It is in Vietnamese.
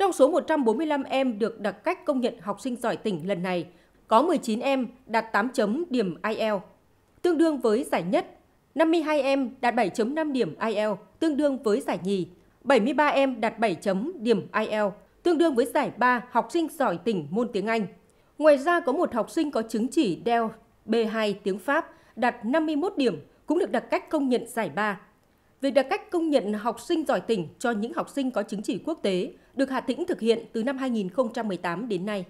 Trong số 145 em được đặc cách công nhận học sinh giỏi tỉnh lần này, có 19 em đạt 8 chấm điểm IELTS, tương đương với giải nhất, 52 em đạt 7.5 điểm IELTS, tương đương với giải nhì, 73 em đạt 7 chấm điểm IELTS, tương đương với giải 3 học sinh giỏi tỉnh môn tiếng Anh. Ngoài ra có một học sinh có chứng chỉ DEL B2 tiếng Pháp đạt 51 điểm cũng được đặc cách công nhận giải 3. Việc đặc cách công nhận học sinh giỏi tỉnh cho những học sinh có chứng chỉ quốc tế, được Hà Tĩnh thực hiện từ năm 2018 đến nay.